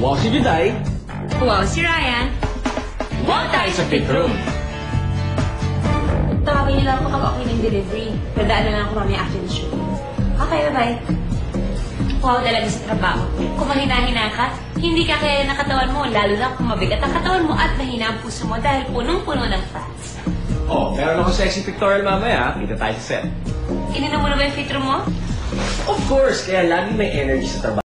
Wow si Juday. Wow, si Ryan. Wow tayo sa fit room. Tawagin niyo lang ako kapag okay ng delivery. Dadaan na lang ako mamaya after the show. Okay, bye-bye. Wow talaga sa trabaho. Kung mahina-hina ka, hindi ka kaya ng katawan mo, lalo na kung mabigat ang katawan mo at mahina ang puso mo dahil punong-puno ng fats. Oh, meron ako sexy pictorial mamaya. Kita tayo sa set. Ininom mo na ba yung fit mo? Of course, kaya lagi may energy sa trabaho.